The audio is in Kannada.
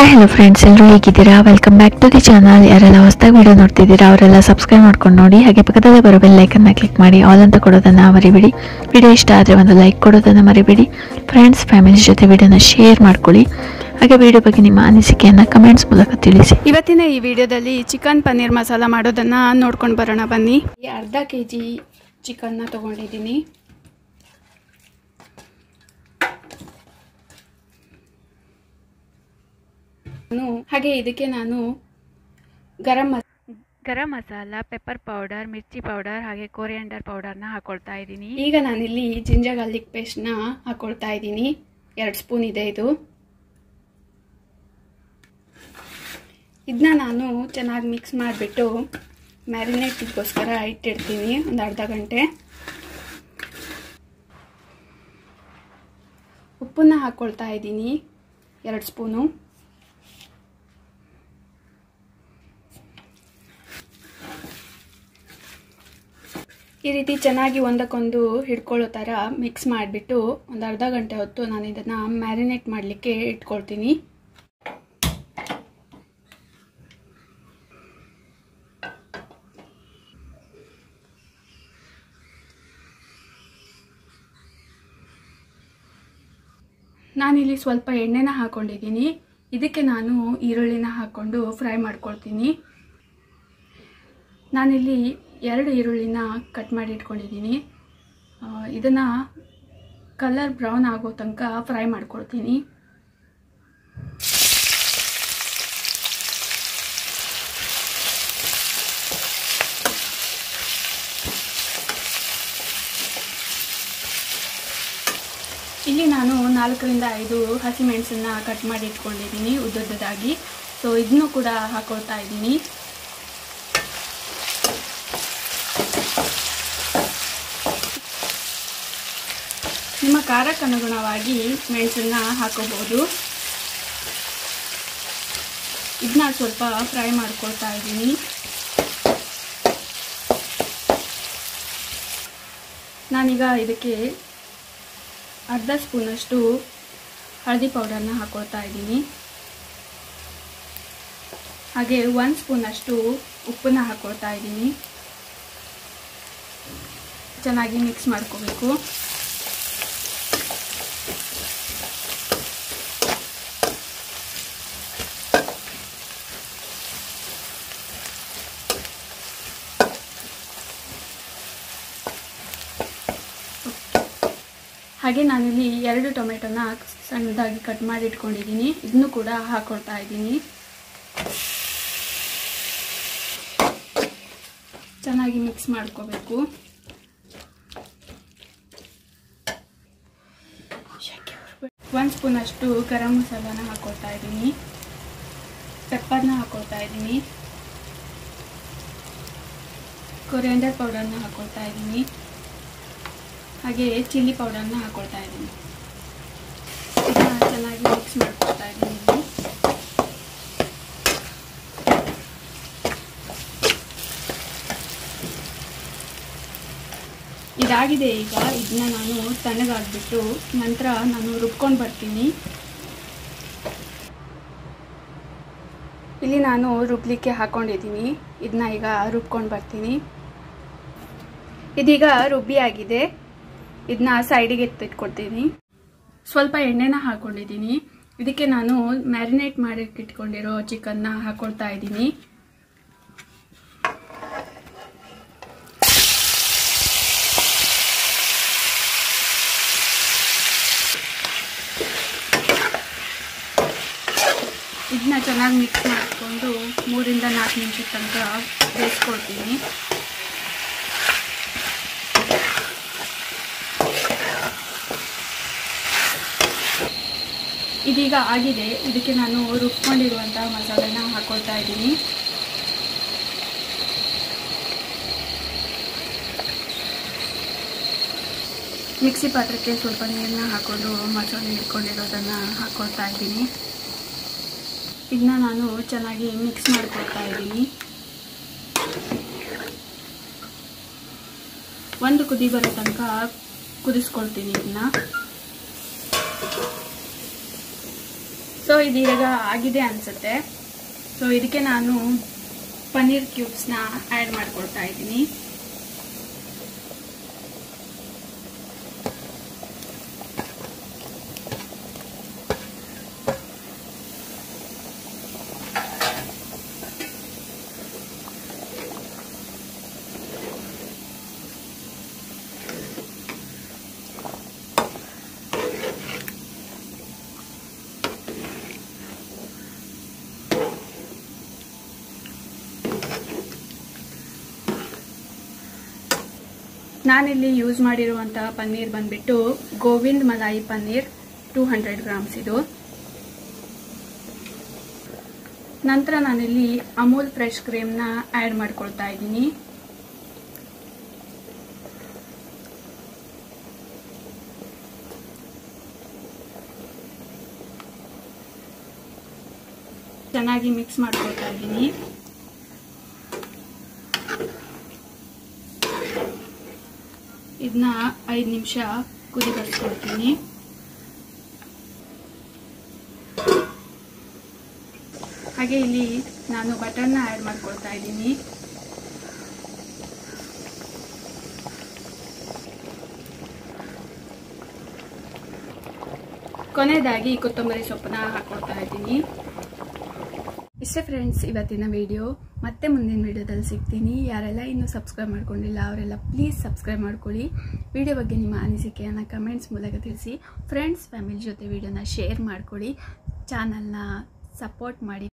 ಹಾಯ್ ಹಲೋ ಫ್ರೆಂಡ್ಸ್ ಎಲ್ಲರೂ ಹೇಗಿದ್ದೀರಾ? Welcome back to the channel ಯಾರೆಲ್ಲ ಹೊಸದಾಗಿ ವಿಡಿಯೋ ನೋಡ್ತಿದ್ದೀರಾ, ಅವರೆಲ್ಲ ಸಬ್ಸ್ಕ್ರೈಬ್ ಮಾಡ್ಕೊಂಡು ನೋಡಿ. ಹಾಗೆ ಪಕ್ಕದಲ್ಲೇ ಬರೋ ಬೆಲ್ ಲೈಕನ್ನ ಕ್ಲಿಕ್ ಮಾಡಿ. ಆಲ್ ಅಂತ ಕೊಡೋದನ್ನು ಮರಿಬೇಡಿ. ವಿಡಿಯೋ ಇಷ್ಟ ಆದರೆ ಒಂದು ಲೈಕ್ ಕೊಡೋದನ್ನ ಮರಿಬೇಡಿ. ಫ್ರೆಂಡ್ಸ್ ಫ್ಯಾಮಿಲಿ ಜೊತೆ ವಿಡಿಯೋನ ಶೇರ್ ಮಾಡ್ಕೊಳ್ಳಿ. ಹಾಗೆ ವಿಡಿಯೋ ಬಗ್ಗೆ ನಿಮ್ಮ ಅನಿಸಿಕೆಯನ್ನು ಕಮೆಂಟ್ಸ್ ಮೂಲಕ ತಿಳಿಸಿ. ಇವತ್ತಿನ ಈ ವಿಡಿಯೋದಲ್ಲಿ ಚಿಕನ್ ಪನ್ನೀರ್ ಮಸಾಲ ಮಾಡೋದನ್ನು ನೋಡ್ಕೊಂಡು ಬರೋಣ ಬನ್ನಿ. ಅರ್ಧ ಕೆ ಜಿ ಚಿಕನ್ನ ತೊಗೊಂಡಿದ್ದೀನಿ. ಹಾಗೆ ಇದಕ್ಕೆ ನಾನು ಗರಂ ಮಸ ಗರಂ ಮಸಾಲ ಪೆಪ್ಪರ್ ಪೌಡರ್ ಮಿರ್ಚಿ ಪೌಡರ್ ಹಾಗೆ ಕೋರಿಯಂಡರ್ ಪೌಡರ್ನ ಹಾಕೊಳ್ತಾ ಇದ್ದೀನಿ. ಈಗ ನಾನಿಲ್ಲಿ ಜಿಂಜರ್ ಗಾರ್ಲಿಕ್ ಪೇಸ್ಟ್ನ ಹಾಕೊಳ್ತಾ ಇದ್ದೀನಿ. ಎರಡು ಸ್ಪೂನ್ ಇದೆ ಇದು. ಇದನ್ನ ನಾನು ಚೆನ್ನಾಗಿ ಮಿಕ್ಸ್ ಮಾಡಿಬಿಟ್ಟು ಮ್ಯಾರಿನೇಟಿಗೋಸ್ಕರ ಇಟ್ಟಿರ್ತೀನಿ ಒಂದು ಅರ್ಧ ಗಂಟೆ. ಉಪ್ಪನ್ನ ಹಾಕ್ಕೊಳ್ತಾ ಇದ್ದೀನಿ. ಎರಡು ಸ್ಪೂನು ಈ ರೀತಿ ಚೆನ್ನಾಗಿ ಒಂದಕ್ಕೊಂದು ಹಿಡ್ಕೊಳ್ಳೋ ಥರ ಮಿಕ್ಸ್ ಮಾಡಿಬಿಟ್ಟು ಒಂದು ಅರ್ಧ ಗಂಟೆ ಹೊತ್ತು ನಾನು ಇದನ್ನು ಮ್ಯಾರಿನೇಟ್ ಮಾಡಲಿಕ್ಕೆ ಇಟ್ಕೊಳ್ತೀನಿ. ನಾನಿಲ್ಲಿ ಸ್ವಲ್ಪ ಎಣ್ಣೆನ ಹಾಕ್ಕೊಂಡಿದ್ದೀನಿ ಇದಕ್ಕೆ ನಾನು ಈರುಳ್ಳಿನ ಹಾಕ್ಕೊಂಡು ಫ್ರೈ ಮಾಡ್ಕೊಳ್ತೀನಿ. ನಾನಿಲ್ಲಿ ಎರಡು ಈರುಳ್ಳಿನ ಕಟ್ ಮಾಡಿ ಇಟ್ಕೊಂಡಿದ್ದೀನಿ. ಇದನ್ನು ಕಲರ್ ಬ್ರೌನ್ ಆಗೋ ತನಕ ಫ್ರೈ ಮಾಡ್ಕೊಳ್ತೀನಿ. ಇಲ್ಲಿ ನಾನು ನಾಲ್ಕರಿಂದ ಐದು ಹಸಿಮೆಣಸನ್ನು ಕಟ್ ಮಾಡಿ ಇಟ್ಕೊಂಡಿದ್ದೀನಿ ಉದ್ದದ್ದಾಗಿ ಸೊ ಇದನ್ನು ಕೂಡ ಹಾಕೊಳ್ತಾ ಇದ್ದೀನಿ. ನಿಮ್ಮ ಖಾರಕ್ಕನುಗುಣವಾಗಿ ಮೆಣಸನ್ನ ಹಾಕೋಬಹುದು. ಇದನ್ನ ಸ್ವಲ್ಪ ಫ್ರೈ ಮಾಡ್ಕೊಳ್ತಾ ಇದ್ದೀನಿ. ನಾನೀಗ ಇದಕ್ಕೆ ಅರ್ಧ ಸ್ಪೂನಷ್ಟು ಹಳದಿ ಪೌಡರ್ನ ಹಾಕೊಳ್ತಾ ಇದ್ದೀನಿ. ಹಾಗೆ ಒಂದು ಸ್ಪೂನಷ್ಟು ಉಪ್ಪನ್ನ ಹಾಕೊಳ್ತಾ ಇದ್ದೀನಿ. ಚೆನ್ನಾಗಿ ಮಿಕ್ಸ್ ಮಾಡ್ಕೋಬೇಕು. ಹಾಗೆ ನಾನಿಲ್ಲಿ ಎರಡು ಟೊಮೆಟೊನ ಸಣ್ಣದಾಗಿ ಕಟ್ ಮಾಡಿ ಇಟ್ಕೊಂಡಿದ್ದೀನಿ. ಇದನ್ನು ಕೂಡ ಹಾಕೊಳ್ತಾ ಇದ್ದೀನಿ. ಚೆನ್ನಾಗಿ ಮಿಕ್ಸ್ ಮಾಡ್ಕೋಬೇಕು. ಒಂದು ಸ್ಪೂನಷ್ಟು ಗರಂ ಮಸಾಲಾನ ಹಾಕೊಳ್ತಾ ಇದ್ದೀನಿ. ಪೆಪ್ಪರ್ನ ಹಾಕೊಳ್ತಾ ಇದ್ದೀನಿ. ಕೊರಿಯಂಡರ್ ಪೌಡರ್ನ ಹಾಕೊಳ್ತಾ ಇದ್ದೀನಿ. ಹಾಗೆ ಚಿಲ್ಲಿ ಪೌಡರ್ನ ಹಾಕೊಳ್ತಾ ಇದ್ದೀನಿ. ಚೆನ್ನಾಗಿ ಮಿಕ್ಸ್ ಮಾಡ್ಕೊಳ್ತಾ ಇದ್ದೀನಿ ಇದಾಗಿದೆ ಈಗ, ಇದನ್ನ ನಾನು ತಣ್ಣಗಾಗ್ಬಿಟ್ಟು ನಂತರ ನಾನು ರುಬ್ಕೊಂಡು ಬರ್ತೀನಿ. ಇಲ್ಲಿ ನಾನು ರುಬ್ಲಿಕ್ಕೆ ಹಾಕೊಂಡಿದ್ದೀನಿ. ಇದನ್ನ ಈಗ ರುಬ್ಕೊಂಡು ಬರ್ತೀನಿ. ಇದೀಗ ರುಬ್ಬಿ ಆಗಿದೆ ಇದನ್ನ ಸೈಡಿಗೆ ಎತ್ತಿಟ್ಕೊಡ್ತೀನಿ. ಸ್ವಲ್ಪ ಎಣ್ಣೆನ ಹಾಕೊಂಡಿದ್ದೀನಿ. ಇದಕ್ಕೆ ನಾನು ಮ್ಯಾರಿನೇಟ್ ಮಾಡಿ ಇಟ್ಕೊಂಡಿರೋ ಚಿಕನ್ನ ಹಾಕೊಳ್ತಾ ಇದ್ದೀನಿ. ಇದನ್ನ ಚೆನ್ನಾಗಿ ಮಿಕ್ಸ್ ಮಾಡಿಕೊಂಡು ಮೂರಿಂದ ನಾಲ್ಕು ನಿಮಿಷ ತನಕ ಬೇಯಿಸ್ಕೊಳ್ತೀನಿ. ಇದೀಗ ಆಗಿದೆ. ಇದಕ್ಕೆ ನಾನು ರುಬ್ಕೊಂಡಿರುವಂತಹ ಮಸಾಲೆನ ಹಾಕೊಳ್ತಾ ಇದ್ದೀನಿ. ಮಿಕ್ಸಿ ಪಾತ್ರಕ್ಕೆ ಸ್ವಲ್ಪ ನೀರನ್ನ ಹಾಕೊಂಡು ಮಸಾಲೆ ಇಟ್ಕೊಂಡಿರೋದನ್ನು ಹಾಕೊಳ್ತಾ ಇದ್ದೀನಿ. ಇದನ್ನ ನಾನು ಚೆನ್ನಾಗಿ ಮಿಕ್ಸ್ ಮಾಡ್ಕೊಳ್ತಾ ಇದ್ದೀನಿ. ಒಂದು ಕುದಿ ಬರೋ ತನಕ ಕುದಿಸ್ಕೊಳ್ತೀನಿ ಇದನ್ನ. ಸೊ ಇದೀಗ ಆಗಿದೆ ಅನಿಸುತ್ತೆ. ಸೊ ಇದಕ್ಕೆ ನಾನು ಪನ್ನೀರ್ ಕ್ಯೂಬ್ಸ್ನ ಆ್ಯಡ್ ಮಾಡ್ಕೊಳ್ತಾ ಇದ್ದೀನಿ. ನಾನಿಲ್ಲಿ ಯೂಸ್ ಮಾಡಿರುವಂತಹ ಪನ್ನೀರ್ ಬಂದ್ಬಿಟ್ಟು Govind Malai paneer two hundred grams ಇದು. ನಂತರ ನಾನಿಲ್ಲಿ ಅಮೂಲ್ ಫ್ರೆಶ್ ಕ್ರೀಮ್ನ ಆ್ಯಡ್ ಮಾಡ್ಕೊಳ್ತಾ ಇದ್ದೀನಿ. ಚೆನ್ನಾಗಿ ಮಿಕ್ಸ್ ಮಾಡ್ಕೊಳ್ತಾ ಇದ್ದೀನಿ. ಇದನ್ನ ಐದು ನಿಮಿಷ ಕುದಿ ಬರ್ಸ್ಕೊಳ್ತೀನಿ ಹಾಗೆ ಇಲ್ಲಿ ನಾನು ಬಟರ್ನ ಆ್ಯಡ್ ಮಾಡ್ಕೊಳ್ತಾ ಇದ್ದೀನಿ. ಕೊನೆಯದಾಗಿ ಕೊತ್ತಂಬರಿ ಸೊಪ್ಪನ್ನ ಹಾಕೊಳ್ತಾ ಇದ್ದೀನಿ. ಇಷ್ಟೇ ಫ್ರೆಂಡ್ಸ್ ಇವತ್ತಿನ ವಿಡಿಯೋ ಮತ್ತೆ ಮುಂದಿನ ವಿಡಿಯೋದಲ್ಲಿ ಸಿಗ್ತೀನಿ. ಯಾರೆಲ್ಲ ಇನ್ನೂ ಸಬ್ಸ್ಕ್ರೈಬ್ ಮಾಡ್ಕೊಂಡಿಲ್ಲ, ಅವರೆಲ್ಲ ಪ್ಲೀಸ್ ಸಬ್ಸ್ಕ್ರೈಬ್ ಮಾಡ್ಕೊಳ್ಳಿ. ವಿಡಿಯೋ ಬಗ್ಗೆ ನಿಮ್ಮ ಅನಿಸಿಕೆಯನ್ನು ಕಮೆಂಟ್ಸ್ ಮೂಲಕ ತಿಳಿಸಿ. ಫ್ರೆಂಡ್ಸ್ ಫ್ಯಾಮಿಲಿ ಜೊತೆ ವಿಡಿಯೋನ ಶೇರ್ ಮಾಡ್ಕೊಳ್ಳಿ. ಚಾನಲ್ನ ಸಪೋರ್ಟ್ ಮಾಡಿ.